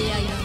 Yeah.